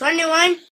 21